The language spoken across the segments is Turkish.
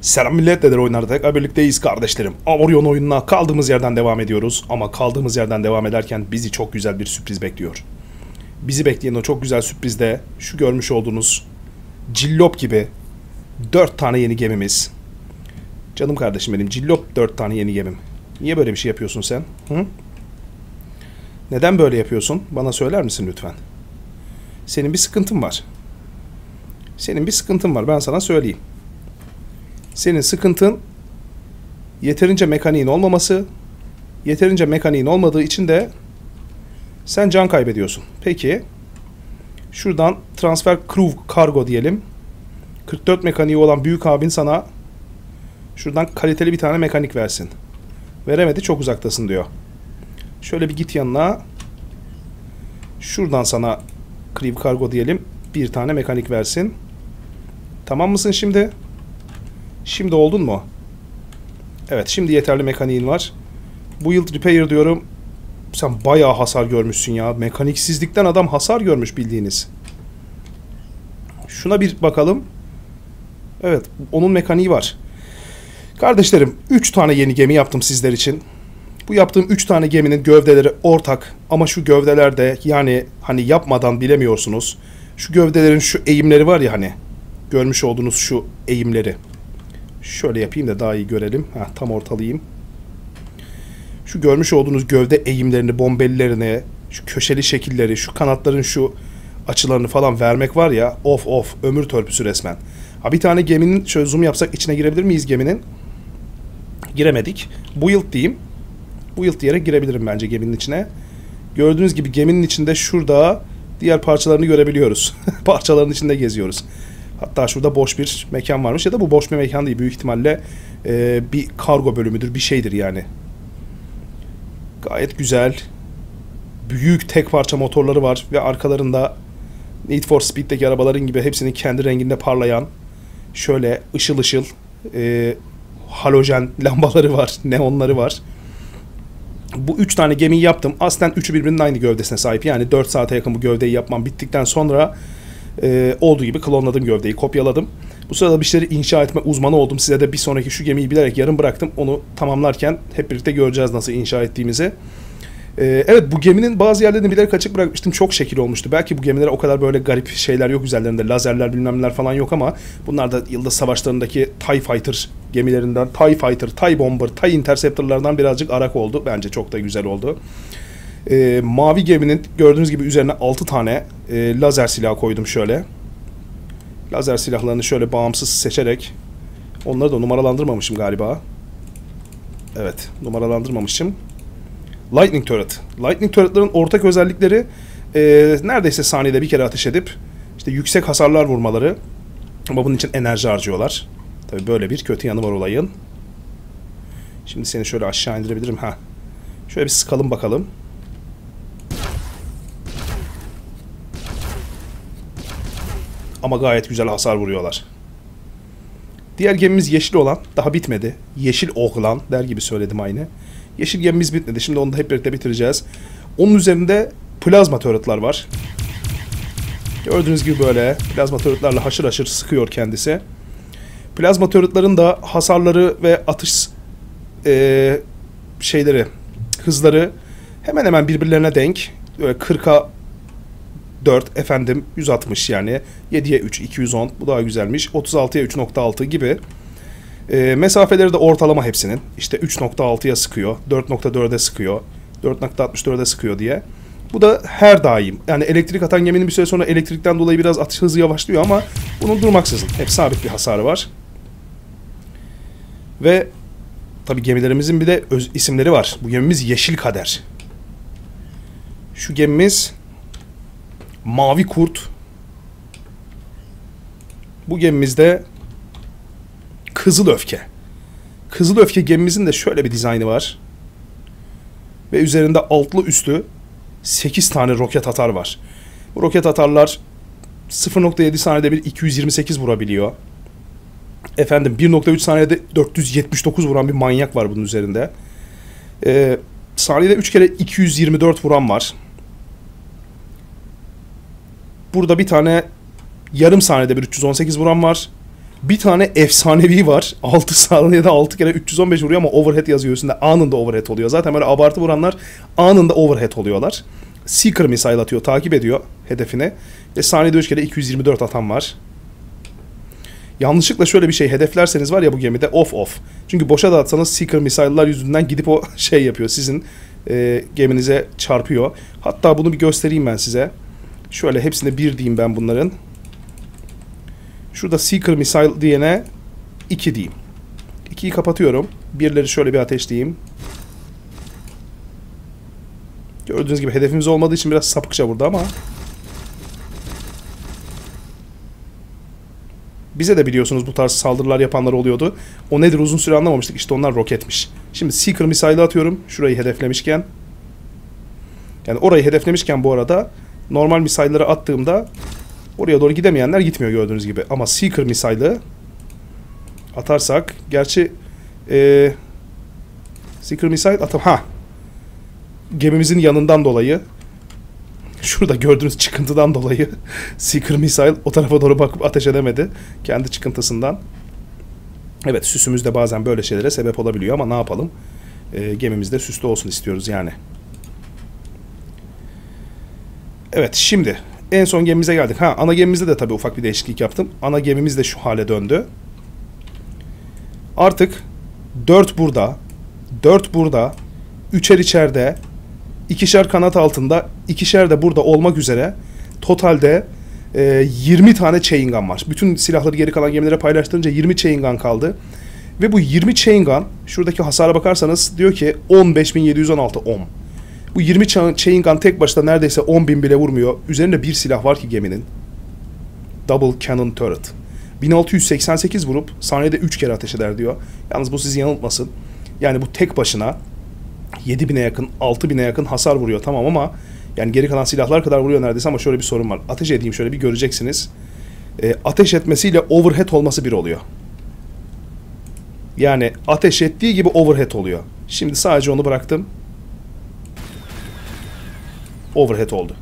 Selam millet neler oynar tekrar birlikteyiz kardeşlerim. Avorion oyununa kaldığımız yerden devam ediyoruz. Ama kaldığımız yerden devam ederken bizi çok güzel bir sürpriz bekliyor. Bizi bekleyen o çok güzel sürprizde şu görmüş olduğunuz cillop gibi 4 tane yeni gemimiz. Canım kardeşim benim cillop 4 tane yeni gemim. Niye böyle bir şey yapıyorsun sen? Hı? Neden böyle yapıyorsun? Bana söyler misin lütfen? Senin bir sıkıntın var. Senin bir sıkıntın var ben sana söyleyeyim. Senin sıkıntın yeterince mekaniğin olmaması, yeterince mekaniğin olmadığı için de sen can kaybediyorsun. Peki, şuradan transfer crew cargo diyelim. 44 mekaniği olan büyük abin sana şuradan kaliteli bir tane mekanik versin. Veremedi çok uzaktasın diyor. Şöyle bir git yanına. Şuradan sana crew cargo diyelim. Bir tane mekanik versin. Tamam mısın şimdi? Şimdi oldun mu? Evet şimdi yeterli mekaniğin var. Bu yıl repair diyorum. Sen bayağı hasar görmüşsün ya. Mekaniksizlikten adam hasar görmüş bildiğiniz. Şuna bir bakalım. Evet onun mekaniği var. Kardeşlerim 3 tane yeni gemi yaptım sizler için. Bu yaptığım 3 tane geminin gövdeleri ortak ama şu gövdelerde yani hani yapmadan bilemiyorsunuz. Şu gövdelerin şu eğimleri var ya hani görmüş olduğunuz şu eğimleri. Şöyle yapayım da daha iyi görelim. Heh, tam ortalayayım. Şu görmüş olduğunuz gövde eğimlerini, bombellerini, şu köşeli şekilleri, şu kanatların şu açılarını falan vermek var ya of of ömür törpüsü resmen. Ha bir tane geminin şöyle zoom yapsak içine girebilir miyiz geminin? Giremedik. Bu yıl diyeyim. Bu yıl diyerek girebilirim bence geminin içine. Gördüğünüz gibi geminin içinde şurada diğer parçalarını görebiliyoruz. Parçaların içinde geziyoruz. Hatta şurada boş bir mekan varmış ya da bu boş bir mekan değil. Büyük ihtimalle e, bir kargo bölümüdür, bir şeydir yani. Gayet güzel. Büyük tek parça motorları var ve arkalarında Need for Speed'deki arabaların gibi hepsinin kendi renginde parlayan şöyle ışıl ışıl e, halojen lambaları var, neonları var. Bu üç tane gemiyi yaptım. Aslen üçü birbirinin aynı gövdesine sahip. Yani 4 saate yakın bu gövdeyi yapmam bittikten sonra e, olduğu gibi klonladım gövdeyi, kopyaladım. Bu sırada bir şeyleri inşa etme uzmanı oldum. Size de bir sonraki şu gemiyi bilerek yarım bıraktım. Onu tamamlarken hep birlikte göreceğiz nasıl inşa ettiğimizi. Ee, evet bu geminin bazı yerlerini bilerek açık bırakmıştım. Çok şekil olmuştu. Belki bu gemilere o kadar böyle garip şeyler yok üzerlerinde. Lazerler bilmem neler falan yok ama bunlar da Yıldız Savaşları'ndaki TIE Fighter gemilerinden, TIE Fighter, TIE Bomber, TIE Interceptor'lardan birazcık arak oldu. Bence çok da güzel oldu. Ee, mavi geminin gördüğünüz gibi üzerine 6 tane e, lazer silah koydum şöyle. Lazer silahlarını şöyle bağımsız seçerek onları da numaralandırmamışım galiba. Evet, numaralandırmamışım. Lightning Turret. Lightning Turret'ların ortak özellikleri e, neredeyse saniyede bir kere ateş edip işte yüksek hasarlar vurmaları ama bunun için enerji harcıyorlar. Tabi böyle bir kötü yanı var olayın. Şimdi seni şöyle aşağı indirebilirim. ha. Şöyle bir sıkalım bakalım. Ama gayet güzel hasar vuruyorlar. Diğer gemimiz yeşil olan daha bitmedi. Yeşil oğlan der gibi söyledim aynı. Yeşil gemimiz bitmedi. Şimdi onu da hep birlikte bitireceğiz. Onun üzerinde plazma turretlar var. Gördüğünüz gibi böyle plazma turretlerle haşır haşır sıkıyor kendisi. Plazma turretların da hasarları ve atış e, şeyleri, hızları hemen hemen birbirlerine denk. Böyle 40'a 4 efendim 160 yani 7'ye 3 210 bu daha güzelmiş 36'ya 3.6 gibi. E, mesafeleri de ortalama hepsinin. İşte 3.6'ya sıkıyor 4.4'e sıkıyor 4.64'e sıkıyor diye. Bu da her daim yani elektrik atan geminin bir süre sonra elektrikten dolayı biraz atış hızı yavaşlıyor ama bunun durmaksızın hep sabit bir hasarı var. Ve tabi gemilerimizin bir de öz, isimleri var. Bu gemimiz Yeşil Kader. Şu gemimiz Mavi Kurt. Bu gemimizde Kızıl Öfke. Kızıl Öfke gemimizin de şöyle bir dizaynı var. Ve üzerinde altlı üstü 8 tane roket atar var. Bu roket atarlar 0.7 saniyede bir 228 vurabiliyor. Efendim 1.3 saniyede 479 vuran bir manyak var bunun üzerinde. Ee, saniyede 3 kere 224 vuran var. Burada bir tane yarım saniyede bir 318 vuran var. Bir tane efsanevi var. 6 saniyede 6 kere 315 vuruyor ama overhead yazıyor üstünde. Anında overhead oluyor. Zaten böyle abartı vuranlar anında overhead oluyorlar. Seeker missile atıyor. Takip ediyor hedefine. Ve saniyede 3 kere 224 atan var. Yanlışlıkla şöyle bir şey hedeflerseniz var ya bu gemide off off. Çünkü boşa da atsanız Seeker missile'lar yüzünden gidip o şey yapıyor. Sizin e, geminize çarpıyor. Hatta bunu bir göstereyim ben size. Şöyle hepsine bir diyeyim ben bunların. Şurada Seeker Missile diyene 2 diyeyim. 2'yi kapatıyorum. Birleri şöyle bir ateşleyeyim. Gördüğünüz gibi hedefimiz olmadığı için biraz sapıkça burada ama Bize de biliyorsunuz bu tarz saldırılar yapanlar oluyordu. O nedir uzun süre anlamamıştık. İşte onlar roketmiş. Şimdi Seeker missile'ı atıyorum. Şurayı hedeflemişken. Yani orayı hedeflemişken bu arada normal missile'ları attığımda oraya doğru gidemeyenler gitmiyor gördüğünüz gibi. Ama Seeker missile'ı atarsak gerçi ee, Seeker missile atam ha gemimizin yanından dolayı şurada gördüğünüz çıkıntıdan dolayı Seeker Missile o tarafa doğru bakıp ateş edemedi. Kendi çıkıntısından. Evet süsümüz de bazen böyle şeylere sebep olabiliyor ama ne yapalım? E, gemimizde süslü olsun istiyoruz yani. Evet şimdi en son gemimize geldik. Ha ana gemimizde de tabii ufak bir değişiklik yaptım. Ana gemimiz de şu hale döndü. Artık 4 burada, 4 burada, 3'er içeride, ikişer kanat altında, ikişer de burada olmak üzere totalde e, 20 tane chain gun var. Bütün silahları geri kalan gemilere paylaştırınca 20 chain gun kaldı. Ve bu 20 chain gun, şuradaki hasara bakarsanız diyor ki 15.716 ohm. Bu 20 chain gun tek başına neredeyse 10.000 bile vurmuyor. Üzerinde bir silah var ki geminin. Double Cannon Turret. 1688 vurup saniyede 3 kere ateş eder diyor. Yalnız bu sizi yanıltmasın. Yani bu tek başına 7000'e yakın, 6000'e yakın hasar vuruyor tamam ama yani geri kalan silahlar kadar vuruyor neredeyse ama şöyle bir sorun var. Ateş edeyim şöyle bir göreceksiniz. E, ateş etmesiyle overhead olması bir oluyor. Yani ateş ettiği gibi overhead oluyor. Şimdi sadece onu bıraktım. Overhead oldu.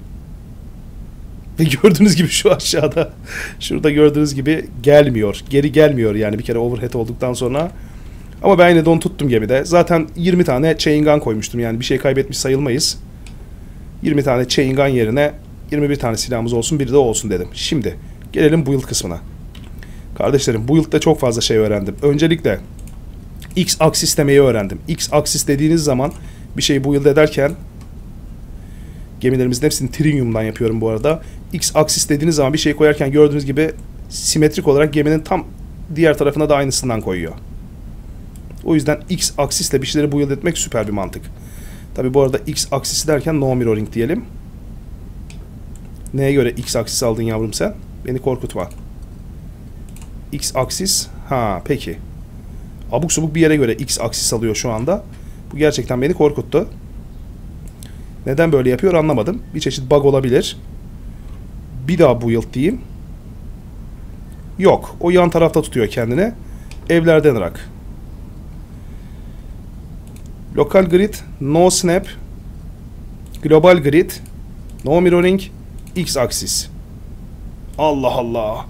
Ve gördüğünüz gibi şu aşağıda şurada gördüğünüz gibi gelmiyor. Geri gelmiyor yani bir kere overhead olduktan sonra. Ama ben yine de onu tuttum gemide. Zaten 20 tane chain gun koymuştum yani bir şey kaybetmiş sayılmayız. 20 tane chain gun yerine 21 tane silahımız olsun biri de olsun dedim. Şimdi gelelim build kısmına. Kardeşlerim build'de çok fazla şey öğrendim. Öncelikle X aksis demeyi öğrendim. X aksis dediğiniz zaman bir şeyi build ederken gemilerimizin hepsini trinium'dan yapıyorum bu arada. X aksis dediğiniz zaman bir şey koyarken gördüğünüz gibi simetrik olarak geminin tam diğer tarafına da aynısından koyuyor. O yüzden X aksisle bir şeyleri build etmek süper bir mantık. Tabi bu arada X aksisi derken no mirroring diyelim. Neye göre X aksis aldın yavrum sen? Beni korkutma. X aksis. Ha peki. Abuk subuk bir yere göre X aksis alıyor şu anda. Bu gerçekten beni korkuttu. Neden böyle yapıyor anlamadım. Bir çeşit bug olabilir. Bir daha build diyeyim. Yok. O yan tarafta tutuyor kendini. Evlerden ırak. Lokal grid, no snap, global grid, no mirroring, x axis. Allah Allah.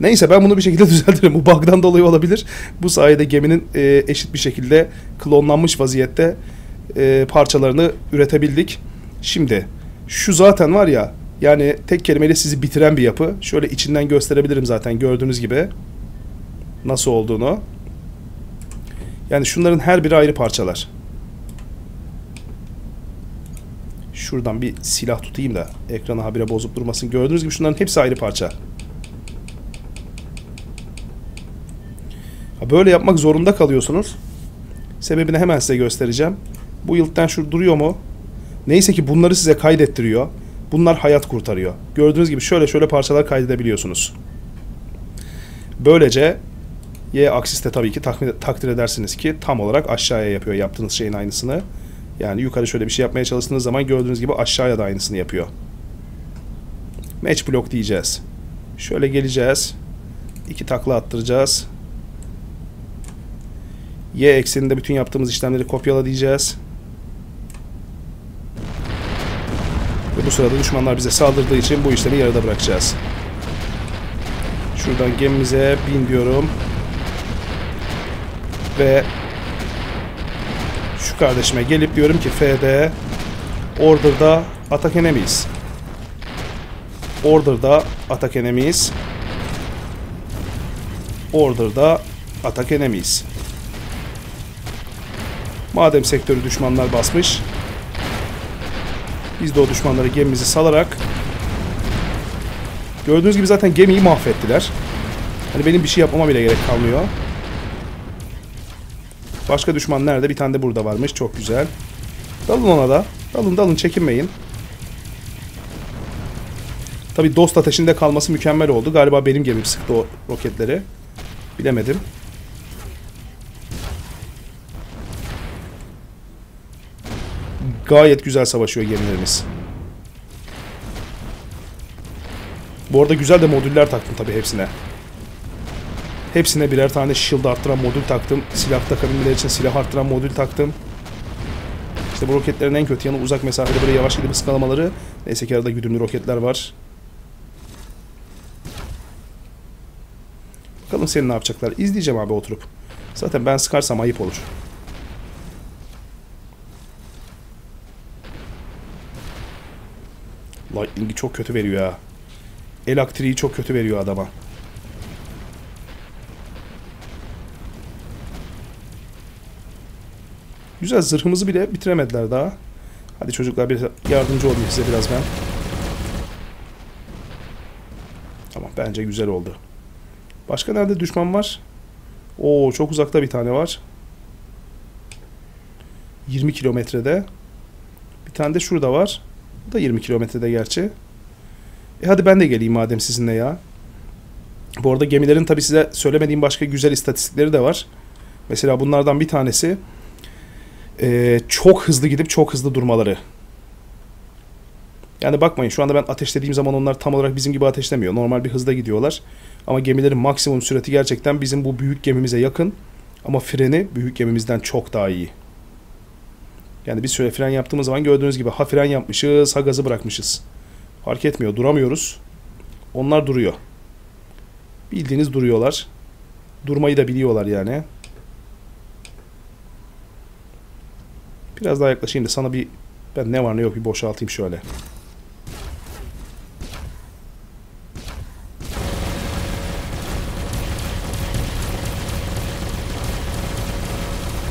Neyse ben bunu bir şekilde düzeltirim. Bu bug'dan dolayı olabilir. Bu sayede geminin e, eşit bir şekilde klonlanmış vaziyette e, parçalarını üretebildik. Şimdi şu zaten var ya yani tek kelimeyle sizi bitiren bir yapı. Şöyle içinden gösterebilirim zaten gördüğünüz gibi. Nasıl olduğunu. Yani şunların her biri ayrı parçalar. Şuradan bir silah tutayım da ekranı habire bozup durmasın. Gördüğünüz gibi şunların hepsi ayrı parça. Böyle yapmak zorunda kalıyorsunuz. Sebebini hemen size göstereceğim. Bu yıldan şu duruyor mu? Neyse ki bunları size kaydettiriyor. Bunlar hayat kurtarıyor. Gördüğünüz gibi şöyle şöyle parçalar kaydedebiliyorsunuz. Böylece Y aksiste tabii ki takdir edersiniz ki tam olarak aşağıya yapıyor yaptığınız şeyin aynısını. Yani yukarı şöyle bir şey yapmaya çalıştığınız zaman gördüğünüz gibi aşağıya da aynısını yapıyor. Match block diyeceğiz. Şöyle geleceğiz. İki takla attıracağız. Y ekseninde bütün yaptığımız işlemleri kopyala diyeceğiz. Ve bu sırada düşmanlar bize saldırdığı için bu işlemi yarıda bırakacağız. Şuradan gemimize bin diyorum. Ve şu kardeşime gelip diyorum ki FD Order'da atak enemies. Order'da atak enemies. Order'da atak enemies. Madem sektörü düşmanlar basmış, biz de o düşmanları gemimizi salarak gördüğünüz gibi zaten gemiyi mahvettiler. Hani benim bir şey yapmama bile gerek kalmıyor. Başka düşman nerede? Bir tane de burada varmış. Çok güzel. Dalın ona da. Dalın dalın çekinmeyin. Tabi dost ateşinde kalması mükemmel oldu. Galiba benim gemim sıktı o roketleri. Bilemedim. Gayet güzel savaşıyor gemilerimiz. Bu arada güzel de modüller taktım tabi hepsine. Hepsine birer tane shield arttıran modül taktım. Silah takabilmeleri için silah arttıran modül taktım. İşte bu roketlerin en kötü yanı uzak mesafede böyle yavaş gidip ıskalamaları. Neyse ki arada güdümlü roketler var. Bakalım seni ne yapacaklar. İzleyeceğim abi oturup. Zaten ben sıkarsam ayıp olur. Lightning'i çok kötü veriyor ya. Elektriği çok kötü veriyor adama. Güzel zırhımızı bile bitiremediler daha. Hadi çocuklar bir yardımcı olayım size biraz ben. Tamam bence güzel oldu. Başka nerede düşman var? Oo çok uzakta bir tane var. 20 kilometrede. Bir tane de şurada var. Da 20 kilometrede gerçi. E hadi ben de geleyim madem sizinle ya. Bu arada gemilerin tabi size söylemediğim başka güzel istatistikleri de var. Mesela bunlardan bir tanesi e, çok hızlı gidip çok hızlı durmaları. Yani bakmayın şu anda ben ateşlediğim zaman onlar tam olarak bizim gibi ateşlemiyor. Normal bir hızda gidiyorlar. Ama gemilerin maksimum sürati gerçekten bizim bu büyük gemimize yakın. Ama freni büyük gemimizden çok daha iyi. Yani bir süre fren yaptığımız zaman gördüğünüz gibi ha fren yapmışız ha gazı bırakmışız. Fark etmiyor duramıyoruz. Onlar duruyor. Bildiğiniz duruyorlar. Durmayı da biliyorlar yani. Biraz daha yaklaşayım da sana bir ben ne var ne yok bir boşaltayım şöyle.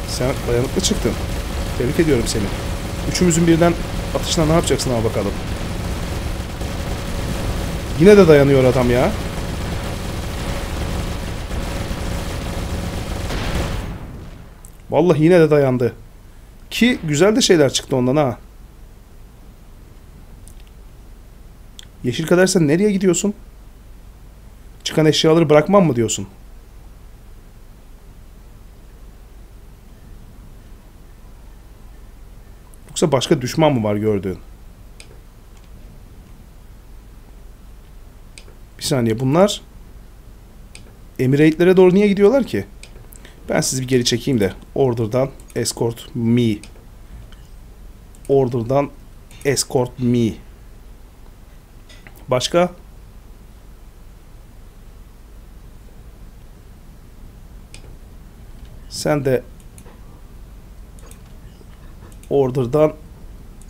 Sen dayanıklı çıktın. Tebrik ediyorum seni. Üçümüzün birden atışına ne yapacaksın ama bakalım. Yine de dayanıyor adam ya. Vallahi yine de dayandı. Ki güzel de şeyler çıktı ondan ha. Yeşil kadersen nereye gidiyorsun? Çıkan eşyaları bırakmam mı diyorsun? Yoksa başka düşman mı var gördüğün? Bir saniye bunlar Emirate'lere doğru niye gidiyorlar ki? Ben sizi bir geri çekeyim de Order'dan Escort Me Order'dan Escort Me Başka? Sen de Order'dan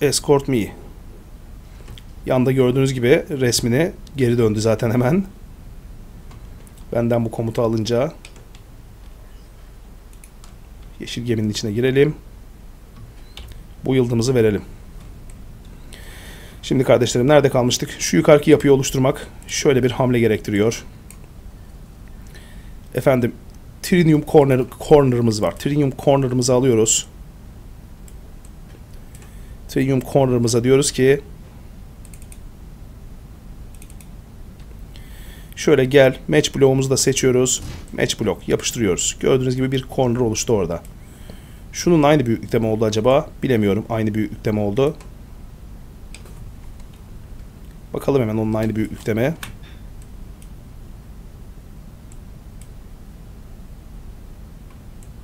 Escort Me. Yanda gördüğünüz gibi resmine geri döndü zaten hemen. Benden bu komutu alınca yeşil geminin içine girelim. Bu yıldızımızı verelim. Şimdi kardeşlerim nerede kalmıştık? Şu yukarıki yapıyı oluşturmak şöyle bir hamle gerektiriyor. Efendim Trinium Corner, Corner'ımız var. Trinium Corner'ımızı alıyoruz. Trinium Corner'ımıza diyoruz ki Şöyle gel. Match bloğumuzu da seçiyoruz. Match blok yapıştırıyoruz. Gördüğünüz gibi bir corner oluştu orada. Şunun aynı büyüklükte mi oldu acaba? Bilemiyorum. Aynı büyüklükte mi oldu? Bakalım hemen onun aynı büyüklükte mi?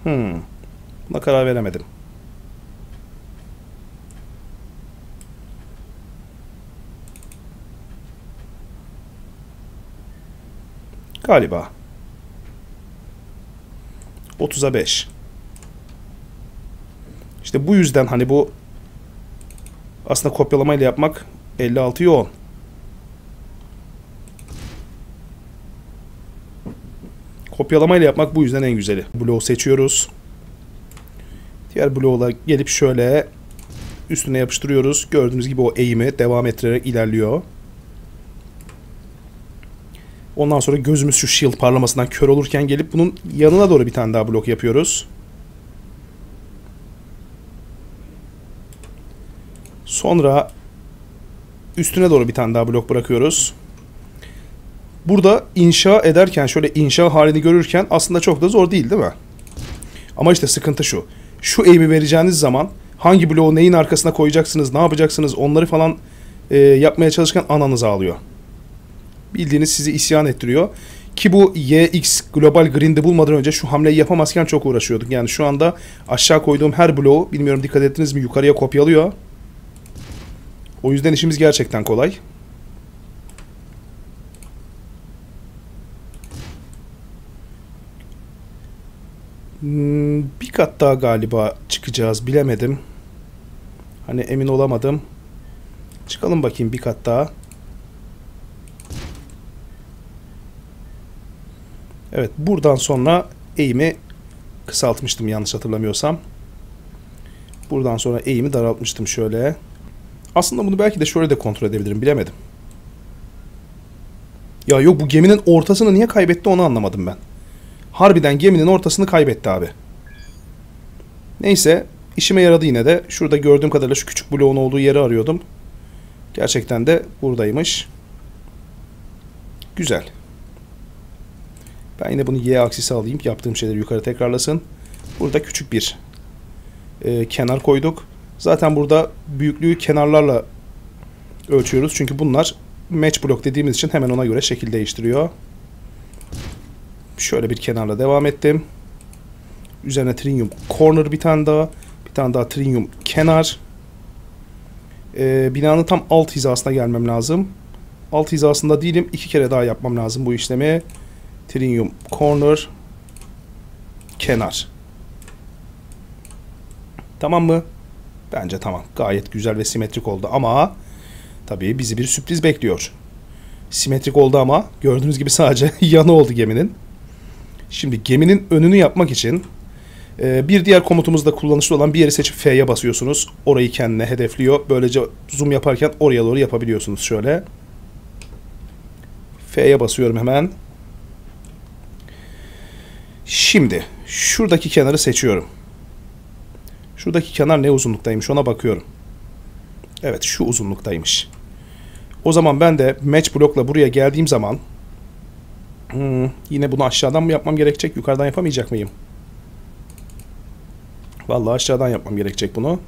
Hmm. Buna karar veremedim. Galiba. 30'a 5. İşte bu yüzden hani bu aslında kopyalamayla yapmak 56'yı 10. Kopyalamayla yapmak bu yüzden en güzeli. Bloğu seçiyoruz. Diğer bloğla gelip şöyle üstüne yapıştırıyoruz. Gördüğünüz gibi o eğimi devam ettirerek ilerliyor. Ondan sonra gözümüz şu shield parlamasından kör olurken gelip bunun yanına doğru bir tane daha blok yapıyoruz. Sonra üstüne doğru bir tane daha blok bırakıyoruz. Burada inşa ederken şöyle inşa halini görürken aslında çok da zor değil değil mi? Ama işte sıkıntı şu. Şu eğimi vereceğiniz zaman hangi bloğu neyin arkasına koyacaksınız, ne yapacaksınız onları falan e, yapmaya çalışırken ananız ağlıyor. Bildiğiniz sizi isyan ettiriyor. Ki bu YX Global Green'de bulmadan önce şu hamleyi yapamazken çok uğraşıyorduk. Yani şu anda aşağı koyduğum her bloğu bilmiyorum dikkat ettiniz mi yukarıya kopyalıyor. O yüzden işimiz gerçekten kolay. Hmm, bir kat daha galiba çıkacağız. Bilemedim. Hani emin olamadım. Çıkalım bakayım bir kat daha. Evet buradan sonra eğimi kısaltmıştım yanlış hatırlamıyorsam. Buradan sonra eğimi daraltmıştım şöyle. Aslında bunu belki de şöyle de kontrol edebilirim bilemedim. Ya yok bu geminin ortasını niye kaybetti onu anlamadım ben. Harbiden geminin ortasını kaybetti abi. Neyse işime yaradı yine de. Şurada gördüğüm kadarıyla şu küçük bloğun olduğu yeri arıyordum. Gerçekten de buradaymış. Güzel. Ben yine bunu y aksisi alayım. Yaptığım şeyleri yukarı tekrarlasın. Burada küçük bir e, kenar koyduk. Zaten burada büyüklüğü kenarlarla ölçüyoruz. Çünkü bunlar match block dediğimiz için hemen ona göre şekil değiştiriyor. Şöyle bir kenarla devam ettim. Üzerine trinium corner bir tane daha. Bir tane daha trinium kenar. Ee, binanın tam alt hizasına gelmem lazım. Alt hizasında değilim. iki kere daha yapmam lazım bu işlemi. Trinium corner kenar. Tamam mı? Bence tamam. Gayet güzel ve simetrik oldu ama tabii bizi bir sürpriz bekliyor. Simetrik oldu ama gördüğünüz gibi sadece yanı oldu geminin. Şimdi geminin önünü yapmak için e, bir diğer komutumuzda kullanışlı olan bir yeri seçip F'ye basıyorsunuz. Orayı kendine hedefliyor. Böylece zoom yaparken oraya doğru yapabiliyorsunuz şöyle. F'ye basıyorum hemen. Şimdi şuradaki kenarı seçiyorum. Şuradaki kenar ne uzunluktaymış ona bakıyorum. Evet şu uzunluktaymış. O zaman ben de match blokla buraya geldiğim zaman hmm, yine bunu aşağıdan mı yapmam gerekecek yukarıdan yapamayacak mıyım? Vallahi aşağıdan yapmam gerekecek bunu.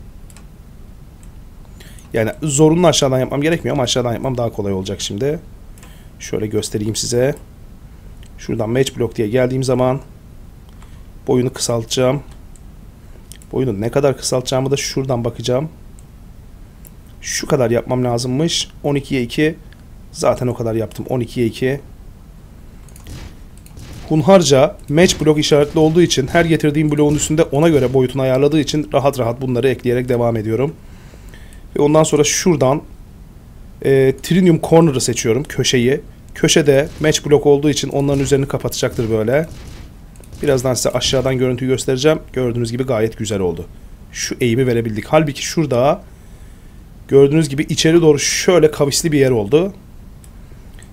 Yani zorunlu aşağıdan yapmam gerekmiyor ama aşağıdan yapmam daha kolay olacak şimdi. Şöyle göstereyim size. Şuradan match block diye geldiğim zaman boyunu kısaltacağım. Boyunu ne kadar kısaltacağımı da şuradan bakacağım. Şu kadar yapmam lazımmış. 12'ye 2. Zaten o kadar yaptım. 12'ye 2. Hunharca match blok işaretli olduğu için her getirdiğim bloğun üstünde ona göre boyutunu ayarladığı için rahat rahat bunları ekleyerek devam ediyorum. Ve ondan sonra şuradan e, Trinium Corner'ı seçiyorum. Köşeyi. Köşede match blok olduğu için onların üzerini kapatacaktır böyle. Birazdan size aşağıdan görüntüyü göstereceğim. Gördüğünüz gibi gayet güzel oldu. Şu eğimi verebildik. Halbuki şurada gördüğünüz gibi içeri doğru şöyle kavisli bir yer oldu.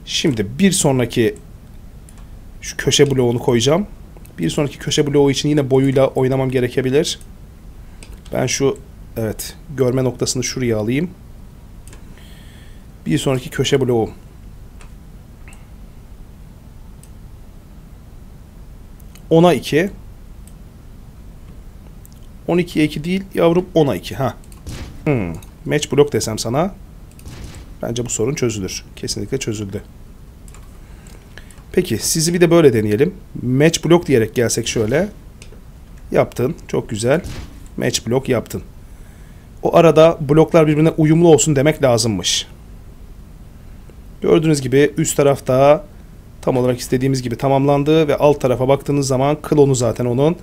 Şimdi bir sonraki şu köşe bloğunu koyacağım. Bir sonraki köşe bloğu için yine boyuyla oynamam gerekebilir. Ben şu evet görme noktasını şuraya alayım. Bir sonraki köşe bloğu. Ona 2. 12'ye 2 değil yavrum 10'a 2. Ha. Hmm. Match block desem sana. Bence bu sorun çözülür. Kesinlikle çözüldü. Peki sizi bir de böyle deneyelim. Match block diyerek gelsek şöyle. Yaptın. Çok güzel. Match block yaptın. O arada bloklar birbirine uyumlu olsun demek lazımmış. Gördüğünüz gibi üst tarafta Tam olarak istediğimiz gibi tamamlandı ve alt tarafa baktığınız zaman klonu zaten onun.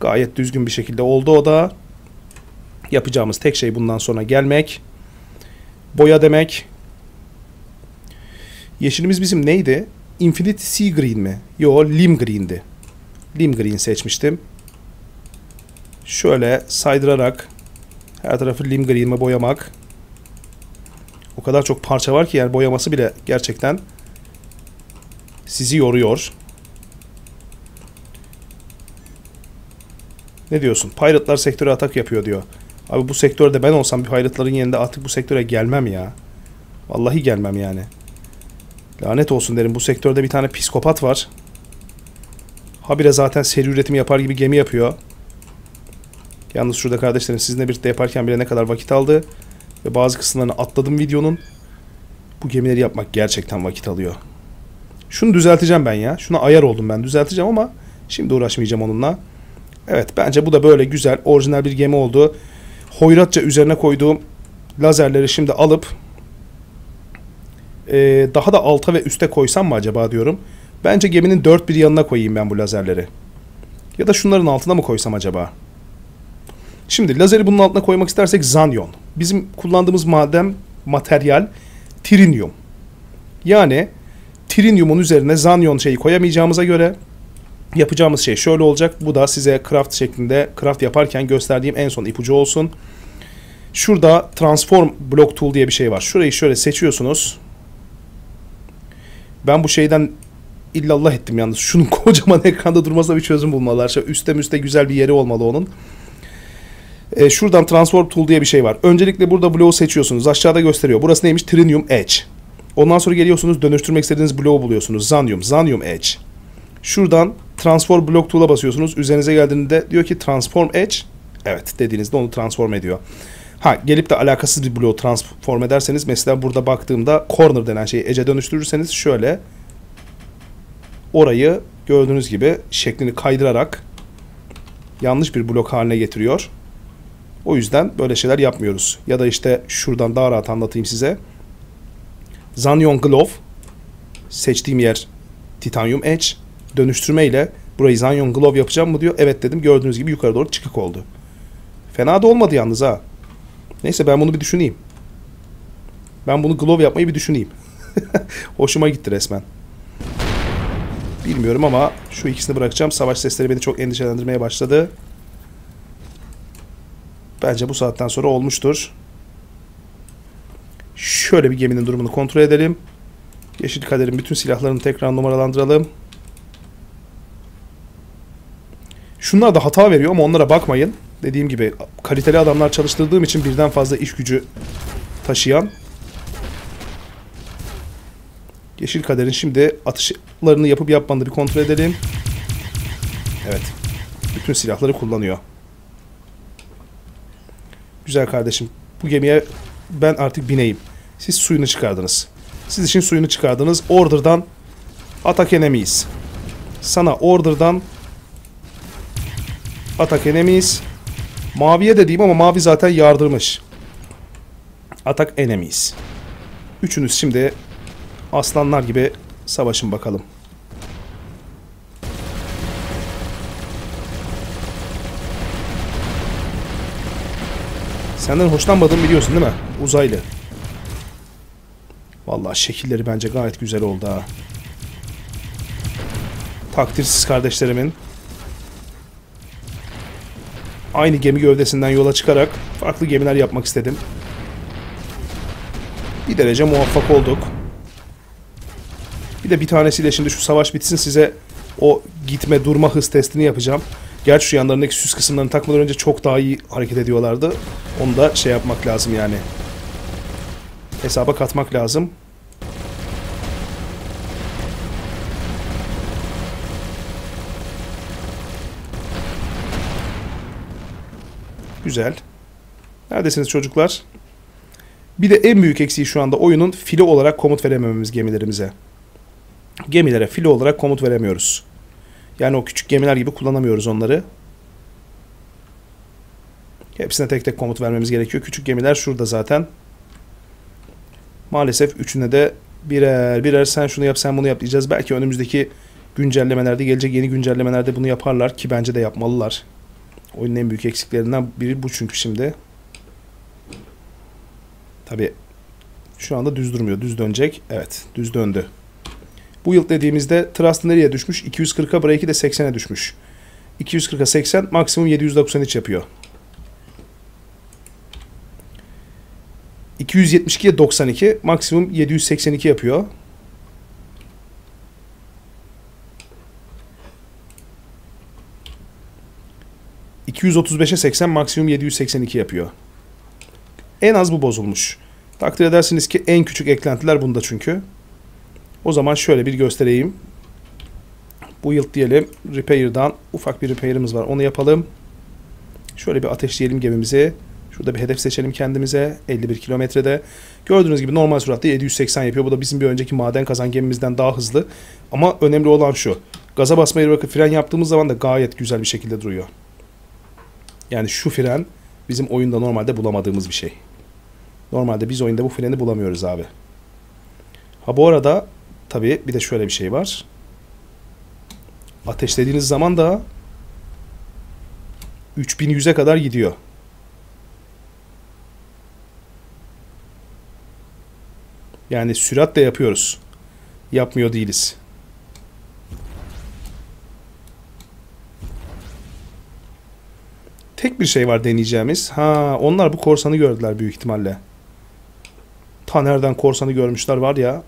Gayet düzgün bir şekilde oldu o da. Yapacağımız tek şey bundan sonra gelmek. Boya demek. Yeşilimiz bizim neydi? Infinity Sea Green mi? Yo, Lim Green'di. Lim Green seçmiştim. Şöyle saydırarak her tarafı Lim Green'e boyamak. O kadar çok parça var ki yani boyaması bile gerçekten sizi yoruyor. Ne diyorsun? Pirate'lar sektöre atak yapıyor diyor. Abi bu sektörde ben olsam bir pirate'ların yerinde artık bu sektöre gelmem ya. Vallahi gelmem yani. Lanet olsun derim. Bu sektörde bir tane psikopat var. Habire zaten seri üretim yapar gibi gemi yapıyor. Yalnız şurada kardeşlerim sizinle birlikte yaparken bile ne kadar vakit aldı. Ve bazı kısımlarını atladım videonun. Bu gemileri yapmak gerçekten vakit alıyor. Şunu düzelteceğim ben ya. Şuna ayar oldum ben. Düzelteceğim ama şimdi uğraşmayacağım onunla. Evet bence bu da böyle güzel orijinal bir gemi oldu. Hoyratça üzerine koyduğum lazerleri şimdi alıp e, daha da alta ve üste koysam mı acaba diyorum. Bence geminin dört bir yanına koyayım ben bu lazerleri. Ya da şunların altına mı koysam acaba? Şimdi lazeri bunun altına koymak istersek zanyon. Bizim kullandığımız madem materyal trinium. Yani triniumun üzerine zanyon şeyi koyamayacağımıza göre yapacağımız şey şöyle olacak. Bu da size craft şeklinde craft yaparken gösterdiğim en son ipucu olsun. Şurada transform block tool diye bir şey var. Şurayı şöyle seçiyorsunuz. Ben bu şeyden illallah ettim yalnız. Şunun kocaman ekranda durmasına bir çözüm bulmalılar. Şöyle üstte müste güzel bir yeri olmalı onun. E, şuradan transform tool diye bir şey var. Öncelikle burada bloğu seçiyorsunuz. Aşağıda gösteriyor. Burası neymiş? Trinium Edge. Ondan sonra geliyorsunuz dönüştürmek istediğiniz bloğu buluyorsunuz. Zanium, Zanium Edge. Şuradan Transform Block Tool'a basıyorsunuz. Üzerinize geldiğinde diyor ki Transform Edge. Evet dediğinizde onu transform ediyor. Ha gelip de alakasız bir bloğu transform ederseniz mesela burada baktığımda corner denen şeyi edge'e dönüştürürseniz şöyle orayı gördüğünüz gibi şeklini kaydırarak yanlış bir blok haline getiriyor. O yüzden böyle şeyler yapmıyoruz. Ya da işte şuradan daha rahat anlatayım size. Zanyon Glove seçtiğim yer Titanium Edge dönüştürme ile burayı Zanyon Glove yapacağım mı diyor. Evet dedim. Gördüğünüz gibi yukarı doğru çıkık oldu. Fena da olmadı yalnız ha. Neyse ben bunu bir düşüneyim. Ben bunu glove yapmayı bir düşüneyim. Hoşuma gitti resmen. Bilmiyorum ama şu ikisini bırakacağım. Savaş sesleri beni çok endişelendirmeye başladı. Bence bu saatten sonra olmuştur. Şöyle bir geminin durumunu kontrol edelim. Yeşil kaderin bütün silahlarını tekrar numaralandıralım. Şunlar da hata veriyor ama onlara bakmayın. Dediğim gibi kaliteli adamlar çalıştırdığım için birden fazla iş gücü taşıyan Yeşil Kader'in şimdi atışlarını yapıp yapmadığını bir kontrol edelim. Evet. Bütün silahları kullanıyor. Güzel kardeşim. Bu gemiye ben artık bineyim. Siz suyunu çıkardınız. Siz için suyunu çıkardınız. Order'dan atak enemies. Sana Order'dan atak enemies. Maviye de diyeyim ama mavi zaten yardırmış. Atak enemies. Üçünüz şimdi aslanlar gibi savaşın bakalım. Senden hoşlanmadığımı biliyorsun değil mi? Uzaylı. Vallahi şekilleri bence gayet güzel oldu ha. Takdirsiz kardeşlerimin aynı gemi gövdesinden yola çıkarak farklı gemiler yapmak istedim. Bir derece muvaffak olduk. Bir de bir tanesiyle şimdi şu savaş bitsin size o gitme durma hız testini yapacağım. Gerçi şu yanlarındaki süs kısımlarını takmadan önce çok daha iyi hareket ediyorlardı. Onu da şey yapmak lazım yani. Hesaba katmak lazım. Güzel. Neredesiniz çocuklar? Bir de en büyük eksiği şu anda oyunun filo olarak komut veremememiz gemilerimize. Gemilere filo olarak komut veremiyoruz. Yani o küçük gemiler gibi kullanamıyoruz onları. Hepsine tek tek komut vermemiz gerekiyor. Küçük gemiler şurada zaten. Maalesef üçüne de birer birer sen şunu yap sen bunu yap diyeceğiz. Belki önümüzdeki güncellemelerde gelecek yeni güncellemelerde bunu yaparlar ki bence de yapmalılar. Oyunun en büyük eksiklerinden biri bu çünkü şimdi. Tabi şu anda düz durmuyor. Düz dönecek. Evet düz döndü. Bu yıl dediğimizde Trust nereye düşmüş? 240'a break'i de 80'e düşmüş. 240'a 80 maksimum 793 yapıyor. 272'ye 92 maksimum 782 yapıyor. ...235'e 80 maksimum 782 yapıyor. En az bu bozulmuş. Takdir edersiniz ki en küçük eklentiler bunda çünkü. O zaman şöyle bir göstereyim. Bu yıl diyelim Repair'dan ufak bir repair'ımız var. Onu yapalım. Şöyle bir ateşleyelim gemimizi. Şurada bir hedef seçelim kendimize. 51 kilometrede. Gördüğünüz gibi normal süratte 780 yapıyor. Bu da bizim bir önceki maden kazan gemimizden daha hızlı. Ama önemli olan şu. Gaza basmayı bırakıp fren yaptığımız zaman da gayet güzel bir şekilde duruyor. Yani şu fren bizim oyunda normalde bulamadığımız bir şey. Normalde biz oyunda bu freni bulamıyoruz abi. Ha bu arada tabii bir de şöyle bir şey var. Ateşlediğiniz zaman da 3100'e kadar gidiyor. Yani süratle yapıyoruz. Yapmıyor değiliz. Tek bir şey var deneyeceğimiz. Ha, onlar bu korsanı gördüler büyük ihtimalle. Ta nereden korsanı görmüşler var ya.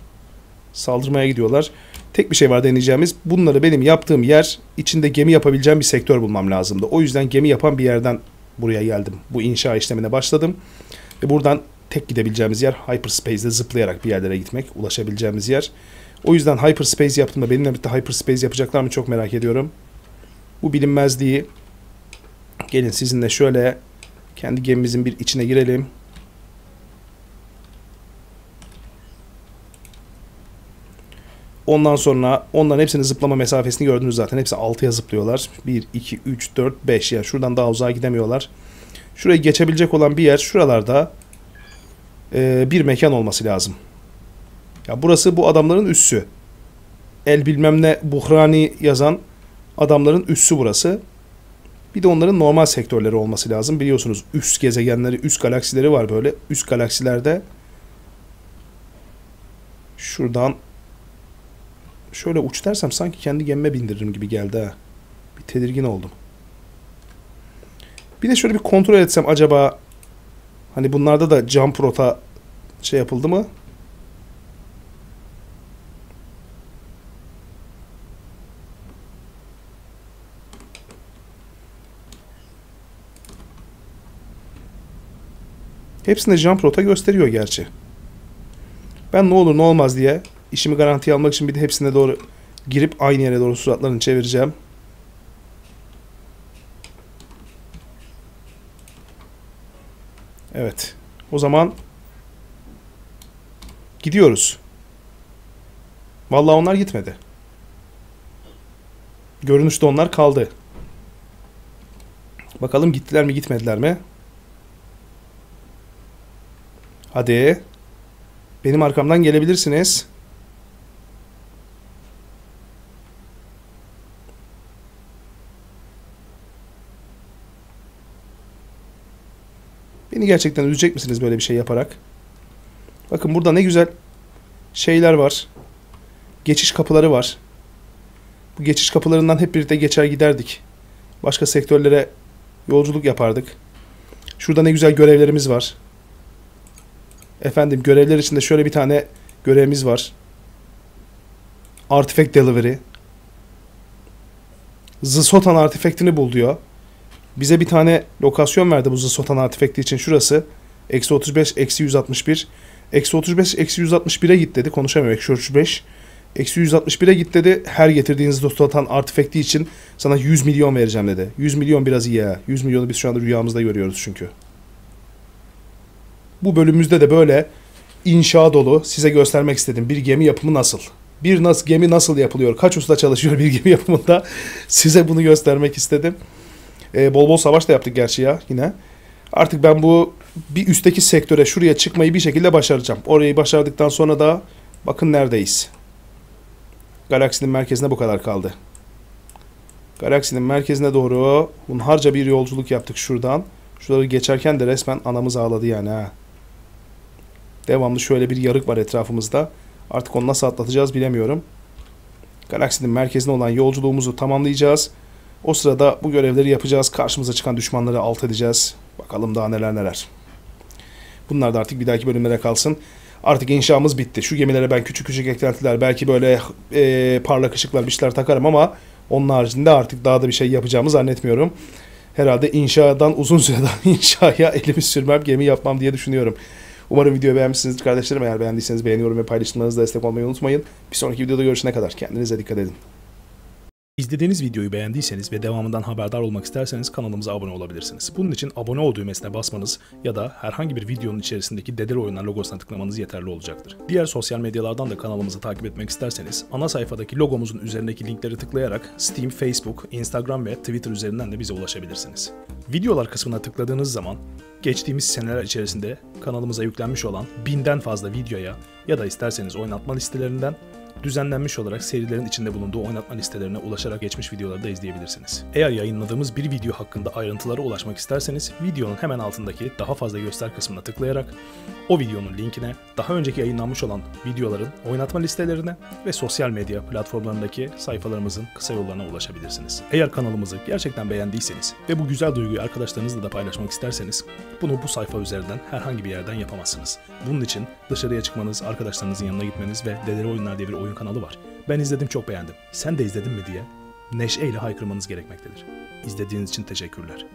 Saldırmaya gidiyorlar. Tek bir şey var deneyeceğimiz. Bunları benim yaptığım yer içinde gemi yapabileceğim bir sektör bulmam lazımdı. O yüzden gemi yapan bir yerden buraya geldim. Bu inşa işlemine başladım. Ve buradan tek gidebileceğimiz yer hyperspace'de zıplayarak bir yerlere gitmek. Ulaşabileceğimiz yer. O yüzden hyperspace yaptığımda benimle birlikte hyperspace yapacaklar mı çok merak ediyorum. Bu bilinmezliği gelin sizinle şöyle kendi gemimizin bir içine girelim. Ondan sonra onların hepsinin zıplama mesafesini gördünüz zaten. Hepsi 6'ya zıplıyorlar. 1, 2, 3, 4, 5 yani şuradan daha uzağa gidemiyorlar. Şurayı geçebilecek olan bir yer şuralarda e, bir mekan olması lazım. Ya burası bu adamların üssü. El bilmem ne Buhrani yazan adamların üssü burası. Bir de onların normal sektörleri olması lazım. Biliyorsunuz üst gezegenleri, üst galaksileri var böyle. Üst galaksilerde şuradan şöyle uç dersem sanki kendi gemime bindiririm gibi geldi ha. Bir tedirgin oldum. Bir de şöyle bir kontrol etsem acaba hani bunlarda da jump rota şey yapıldı mı? Hepsinde jump rota gösteriyor gerçi. Ben ne olur ne olmaz diye işimi garantiye almak için bir de hepsine doğru girip aynı yere doğru suratlarını çevireceğim. Evet. O zaman gidiyoruz. Vallahi onlar gitmedi. Görünüşte onlar kaldı. Bakalım gittiler mi gitmediler mi? Hadi. Benim arkamdan gelebilirsiniz. Beni gerçekten üzecek misiniz böyle bir şey yaparak? Bakın burada ne güzel şeyler var. Geçiş kapıları var. Bu geçiş kapılarından hep birlikte geçer giderdik. Başka sektörlere yolculuk yapardık. Şurada ne güzel görevlerimiz var. Efendim görevler içinde şöyle bir tane görevimiz var. Artifact Delivery. Zısotan artefaktini bul diyor. Bize bir tane lokasyon verdi bu Zısotan artefakti için şurası. Eksi 35, eksi 161. Eksi 35, eksi 161'e git dedi. Konuşamıyorum. Eksi 35. Eksi 161'e git dedi. Her getirdiğiniz Zısotan artefakti için sana 100 milyon vereceğim dedi. 100 milyon biraz iyi ya. 100 milyonu biz şu anda rüyamızda görüyoruz çünkü. Bu bölümümüzde de böyle inşa dolu size göstermek istedim. Bir gemi yapımı nasıl? Bir nasıl gemi nasıl yapılıyor? Kaç usta çalışıyor bir gemi yapımında? Size bunu göstermek istedim. Ee, bol bol savaş da yaptık gerçi ya yine. Artık ben bu bir üstteki sektöre şuraya çıkmayı bir şekilde başaracağım. Orayı başardıktan sonra da Bakın neredeyiz. Galaksinin merkezine bu kadar kaldı. Galaksinin merkezine doğru hunharca bir yolculuk yaptık şuradan. Şuraları geçerken de resmen anamız ağladı yani ha. Devamlı şöyle bir yarık var etrafımızda. Artık onu nasıl atlatacağız bilemiyorum. Galaksinin merkezine olan yolculuğumuzu tamamlayacağız. O sırada bu görevleri yapacağız. Karşımıza çıkan düşmanları alt edeceğiz. Bakalım daha neler neler. Bunlar da artık bir dahaki bölümlere kalsın. Artık inşamız bitti. Şu gemilere ben küçük küçük eklentiler, belki böyle e, parlak ışıklar bir şeyler takarım ama onun haricinde artık daha da bir şey yapacağımı zannetmiyorum. Herhalde inşadan uzun süreden inşaya elimi sürmem, gemi yapmam diye düşünüyorum. Umarım videoyu beğenmişsinizdir kardeşlerim. Eğer beğendiyseniz beğeni, yorum ve paylaşımlarınızla destek olmayı unutmayın. Bir sonraki videoda görüşene kadar kendinize dikkat edin. İzlediğiniz videoyu beğendiyseniz ve devamından haberdar olmak isterseniz kanalımıza abone olabilirsiniz. Bunun için abone ol düğmesine basmanız ya da herhangi bir videonun içerisindeki Dedel Oyunlar logosuna tıklamanız yeterli olacaktır. Diğer sosyal medyalardan da kanalımızı takip etmek isterseniz ana sayfadaki logomuzun üzerindeki linkleri tıklayarak Steam, Facebook, Instagram ve Twitter üzerinden de bize ulaşabilirsiniz. Videolar kısmına tıkladığınız zaman geçtiğimiz seneler içerisinde kanalımıza yüklenmiş olan binden fazla videoya ya da isterseniz oynatma listelerinden düzenlenmiş olarak serilerin içinde bulunduğu oynatma listelerine ulaşarak geçmiş videoları da izleyebilirsiniz. Eğer yayınladığımız bir video hakkında ayrıntılara ulaşmak isterseniz videonun hemen altındaki daha fazla göster kısmına tıklayarak o videonun linkine, daha önceki yayınlanmış olan videoların oynatma listelerine ve sosyal medya platformlarındaki sayfalarımızın kısa yollarına ulaşabilirsiniz. Eğer kanalımızı gerçekten beğendiyseniz ve bu güzel duyguyu arkadaşlarınızla da paylaşmak isterseniz bunu bu sayfa üzerinden herhangi bir yerden yapamazsınız. Bunun için dışarıya çıkmanız, arkadaşlarınızın yanına gitmeniz ve Dedeli Oyunlar bir oyun kanalı var. Ben izledim çok beğendim. Sen de izledin mi diye neşeyle haykırmanız gerekmektedir. İzlediğiniz için teşekkürler.